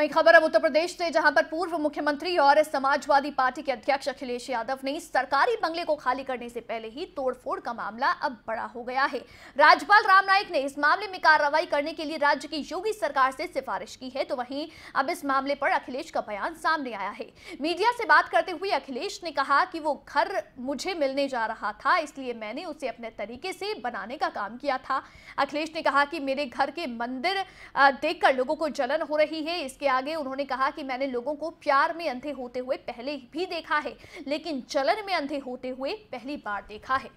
वहीं खबर अब उत्तर प्रदेश से, जहाँ पर पूर्व मुख्यमंत्री और समाजवादी पार्टी के अध्यक्ष अखिलेश यादव ने सरकारी बंगले को खाली करने से पहले ही तोड़फोड़ का मामला अब बड़ा हो गया है। राज्यपाल राम नाईक ने इस मामले में कार्रवाई करने के लिए राज्य की योगी सरकार से सिफारिश की है। तो वहीं अब इस मामले पर अखिलेश का बयान सामने आया है। मीडिया से बात करते हुए अखिलेश ने कहा कि वो घर मुझे मिलने जा रहा था, इसलिए मैंने उसे अपने तरीके से बनाने का काम किया था। अखिलेश ने कहा कि मेरे घर के मंदिर देखकर लोगों को जलन हो रही है। इसके आगे उन्होंने कहा कि मैंने लोगों को प्यार में अंधे होते हुए पहले भी देखा है, लेकिन जलन में अंधे होते हुए पहली बार देखा है।